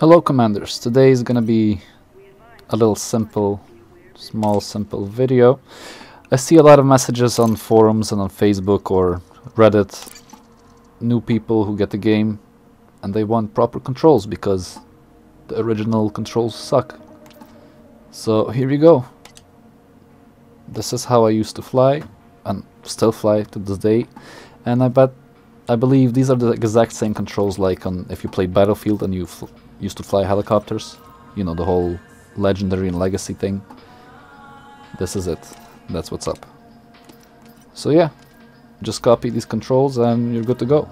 Hello commanders, today is gonna be a little simple, small simple video. I see a lot of messages on forums and on Facebook or Reddit, new people who get the game and they want proper controls because the original controls suck. So here you go. This is how I used to fly and still fly to this day and I bet I believe these are the exact same controls like on if you played Battlefield and you used to fly helicopters. You know, the whole legendary and legacy thing. This is it. That's what's up. So yeah, just copy these controls and you're good to go.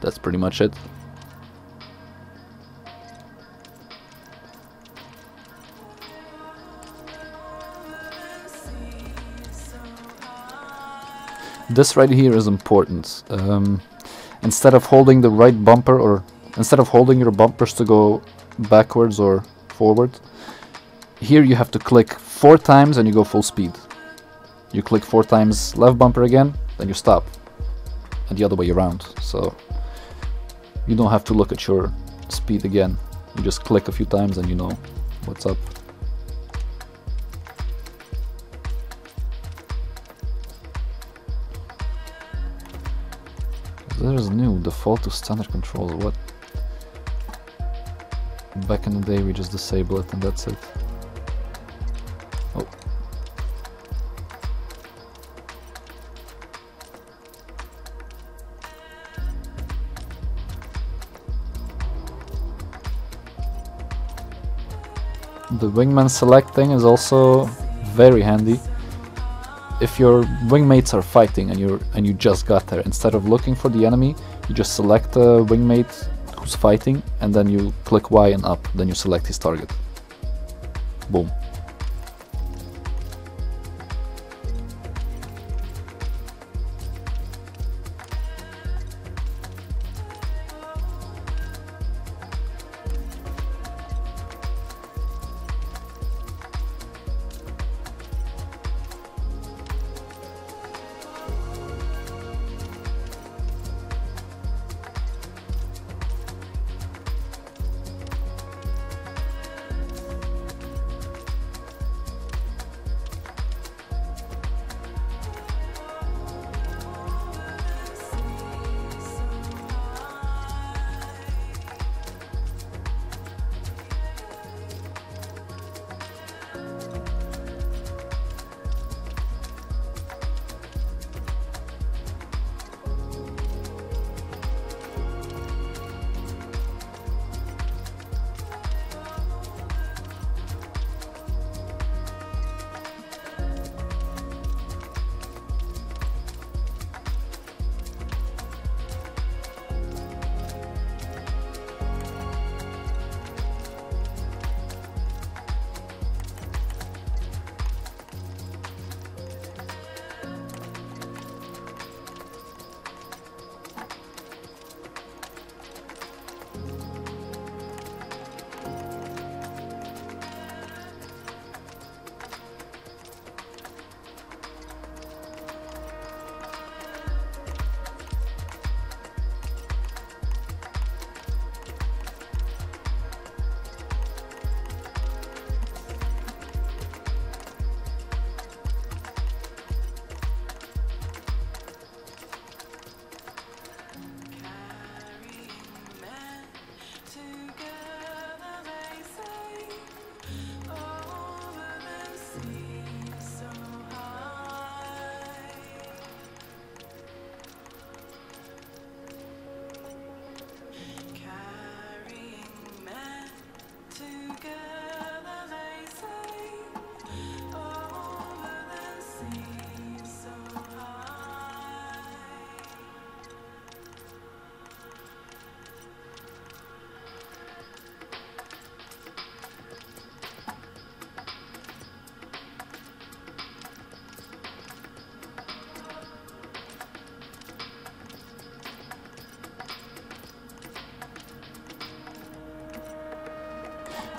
That's pretty much it. This right here is important. Um, instead of holding the right bumper or instead of holding your bumpers to go backwards or forward here you have to click four times and you go full speed. You click four times left bumper again then you stop. And the other way around. So you don't have to look at your speed again. You just click a few times and you know what's up. There's new default to standard controls. What Back in the day we just disable it and that's it. Oh. The wingman select thing is also very handy. If your wingmates are fighting and you and you just got there, instead of looking for the enemy, you just select a wingmate who's fighting and then you click Y and up, then you select his target. Boom.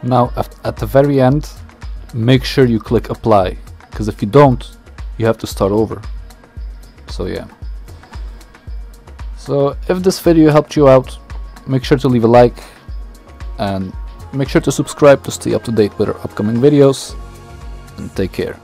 Now at the very end make sure you click apply because if you don't you have to start over so yeah so if this video helped you out make sure to leave a like and make sure to subscribe to stay up to date with our upcoming videos and take care.